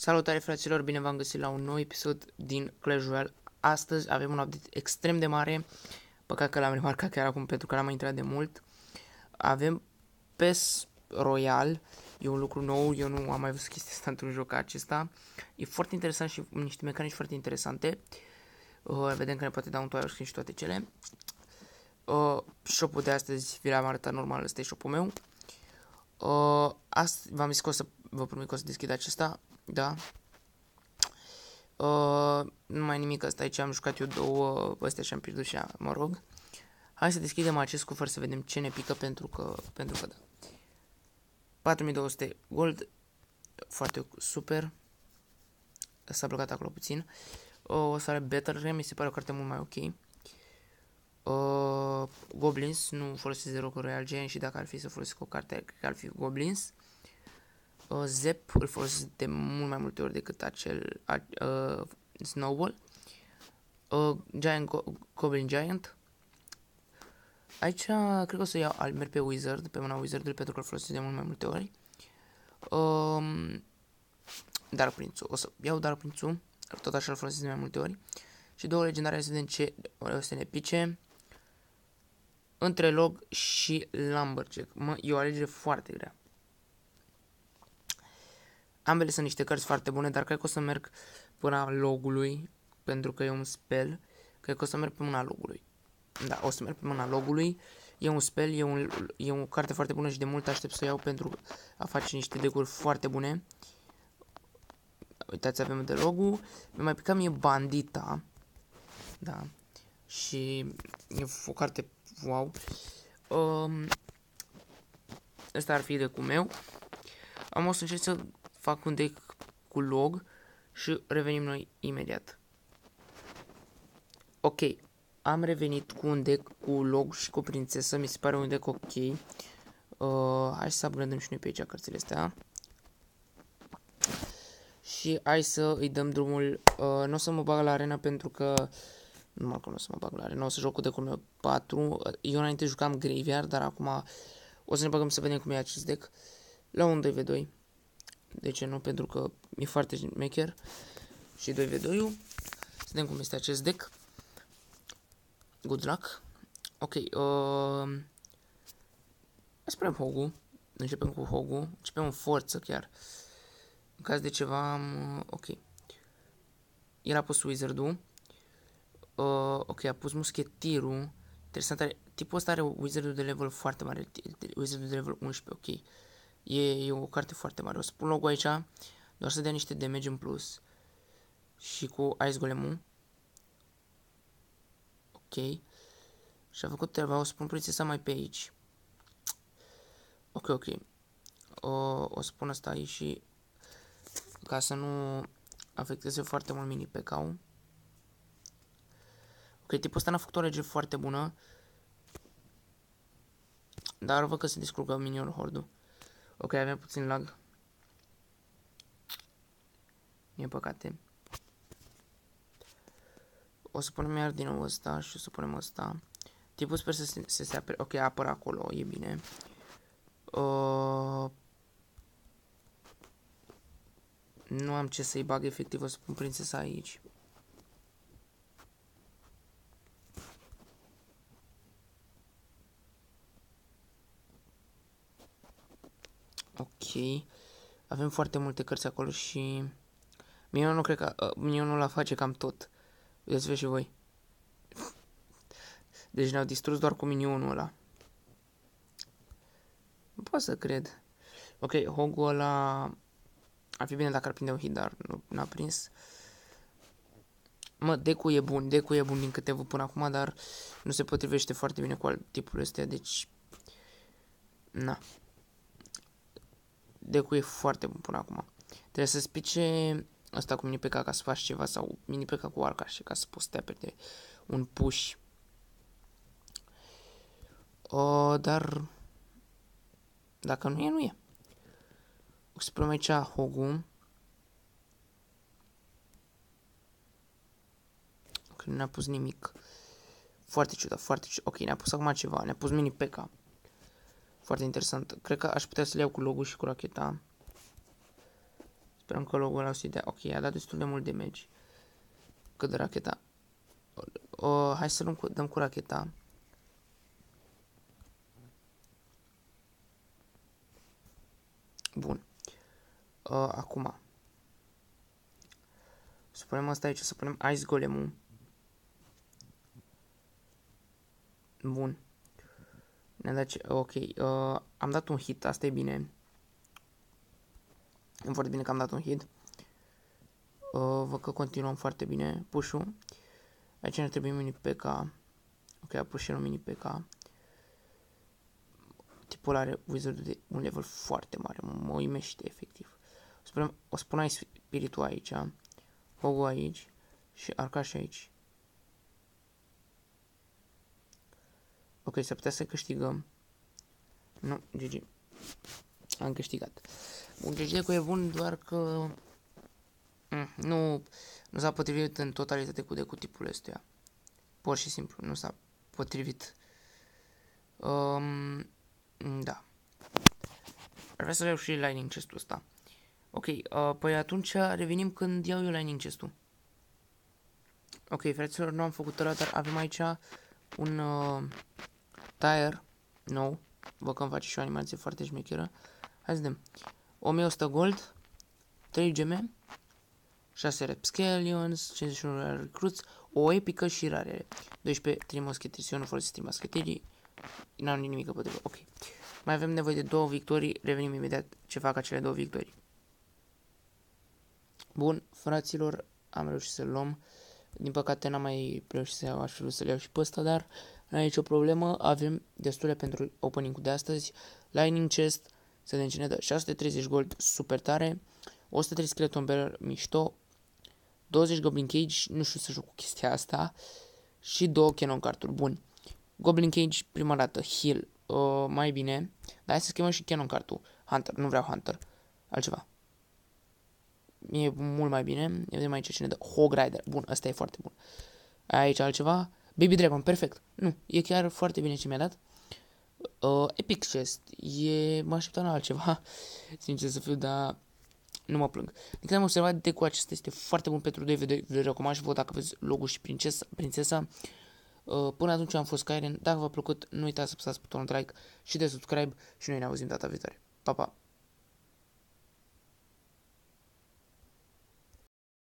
Salutare fraților, bine v-am găsit la un nou episod din Clash Royale. Astăzi avem un update extrem de mare, păcat că l-am remarcat chiar acum pentru că n-am mai intrat de mult. Avem PES Royal, e un lucru nou, eu nu am mai văzut chestia asta într-un joc acesta. E foarte interesant și niște mecanici foarte interesante. Uh, vedem că ne poate da un toior și toate cele. Uh, shop-ul de astăzi vi l-am arătat normal, ăsta e shop-ul meu. Uh, astăzi v-am zis că o să vă promit că o să deschid acesta da. Uh, nu mai nimic, asta aici am jucat eu două, astea și am pierdut și mă rog. Hai să deschidem acest cufăr să vedem ce ne pică pentru că, pentru că da. 4200 gold, foarte super. S-a blocat acolo puțin. Uh, o să are Better mi se pare o carte mult mai ok. Uh, Goblins, nu folosesc de rocuri Royal Gen și dacă ar fi să folosesc o carte, cred că ar fi Goblins. Uh, Zep îl folosesc de mult mai multe ori decât acel uh, Snowball. Uh, Giant Go Goblin Giant. Aici cred că o să iau, merg pe Wizard, pe mâna Wizardului pentru că îl folosesc de mult mai multe ori. Um, Dark Prince, o să iau Dark Prince, tot așa îl folosesc de mai multe ori. Și două legendare să vedem ce o să ne pice. Între Log și Lumberjack. Mă, e o alegere foarte grea. Ambele sunt niște cărți foarte bune, dar cred că o să merg până logului, pentru că e un spell. Cred că o să merg pe mâna logului. Da, o să merg pe mâna logului. E un spell, e, un, e o carte foarte bună și de mult aștept să o iau pentru a face niște decuri foarte bune. Uitați, avem de logul. Mi mai picat mie bandita. Da. Și e o carte wow. Um, Ăsta ar fi decul meu. Am o să încerc să fac un deck cu log și revenim noi imediat. Ok, am revenit cu un deck cu log și cu prințesă, mi se pare un deck ok. Uh, hai să upgradăm și noi pe aici cărțile astea. Și hai să îi dăm drumul, uh, nu o să mă bag la arena pentru că nu că nu o să mă bag la arena, o să joc cu deck-ul meu 4. Eu înainte jucam Graveyard, dar acum o să ne băgăm să vedem cum e acest deck. La un 2v2. De ce nu? Pentru că e foarte șmecher. Și 2v2-ul. Să vedem cum este acest deck. Good luck. Ok. Uh, spunem Hogu. Începem cu Hogu. Începem în forță chiar. În caz de ceva am... Uh, ok. El a pus Wizard-ul. Uh, ok, a pus muschetirul. Interesant are... Tipul ăsta are Wizard-ul de level foarte mare. Wizard-ul de level 11, ok. E, e o carte foarte mare. O să pun logo aici, doar să dea niște damage în plus. Și cu Ice Golem Ok. Și a făcut treaba, o să pun prințesa mai pe aici. Ok, ok. O, o să pun asta aici și ca să nu afecteze foarte mult mini pe cau. Ok, tipul ăsta n-a făcut o lege foarte bună. Dar văd că se descurcă minion hordul. Ok, avem puțin lag. E păcate. O să punem iar din nou ăsta și o să punem ăsta. Tipul sper să se, să se apere. Ok, apără acolo, e bine. Uh... Nu am ce să-i bag efectiv, o să pun prințesa aici. Ok. Avem foarte multe cărți acolo și... Mie nu cred că... Uh, mie nu la face cam tot. Vedeți și voi. Deci ne-au distrus doar cu minionul ăla. Nu pot să cred. Ok, Hogul ăla... Ar fi bine dacă ar prinde un hit, dar nu n-a prins. Mă, decul e bun, decul e bun din câte văd până acum, dar nu se potrivește foarte bine cu alt tipul ăsta, deci... Na decul e foarte bun până acum. Trebuie să spice asta cu mini ca să faci ceva sau mini cu arca și ca să poți te de un push. O, dar dacă nu e, nu e. O să punem aici Hogu. Că nu ne-a pus nimic. Foarte ciudat, foarte ciudat. Ok, ne-a pus acum ceva. Ne-a pus mini peca. Foarte interesant. Cred că aș putea să le iau cu logo și cu racheta. Sperăm că logo-ul ăla o să dea. Ok, a dat destul de mult damage. Cât de racheta. Uh, hai să luăm dăm cu racheta. Bun. Uh, acum. Să punem asta aici, să punem Ice Golem-ul. Bun. Ne dat ce... Ok. Uh, am dat un hit, asta e bine. E foarte bine că am dat un hit. Uh, văd că continuăm foarte bine push-ul. Aici ne trebuie mini PK. Ok, a pus și un mini PK. Tipul are wizard de un level foarte mare. Mă uimește efectiv. Spunem, o spun ai spiritul aici. Hogu aici. Și arcaș aici. Ok, să putea să câștigăm. Nu, GG. Am câștigat. Bun, GG e bun, doar că... Mm, nu, nu s-a potrivit în totalitate cu decul tipul ăstuia. Pur și simplu, nu s-a potrivit. Um, da. Ar vrea să le iau și Lightning chest-ul ăsta. Ok, uh, păi atunci revenim când iau eu Lightning chest-ul. Ok, fraților, nu am făcut ăla, dar avem aici un uh, tire nou. Vă că îmi face și o animație foarte șmecheră. Hai să vedem. 1100 gold, 3 geme, 6 Repscallions, 51 recruits, o epică și rare. 12 trimoscheteri, eu nu folosesc trimoscheterii, n-am nimic împotrivă. Ok. Mai avem nevoie de două victorii, revenim imediat ce fac acele două victorii. Bun, fraților, am reușit să-l luăm. Din păcate n-am mai reușit să iau, aș fi să-l iau și pe ăsta, dar nu ai nicio problemă. Avem destule pentru opening-ul de astăzi. Lightning Chest, să vedem ce ne dă. 630 gold, super tare. 103 skeleton barrel, mișto. 20 Goblin Cage, nu știu să joc cu chestia asta. Și două Canon carturi, bun. Goblin Cage, prima dată, heal, uh, mai bine. Dar hai să schimbăm și Canon cartul. Hunter, nu vreau Hunter. Altceva. E mult mai bine. Vedem aici cine dă. Hog Rider. Bun, ăsta e foarte bun. Aici altceva. Baby Dragon, perfect. Nu, e chiar foarte bine ce mi-a dat. Uh, Epic Chest. E... Mă așteptam la altceva. Sincer să fiu, dar nu mă plâng. Din câte am observat, decul acesta este foarte bun pentru 2v2. Vă recomand și vă dacă aveți logo și prințesa. prințesa. Uh, până atunci am fost Kairen. Dacă v-a plăcut, nu uitați să apăsați butonul de like și de subscribe și noi ne auzim data viitoare. Pa, pa!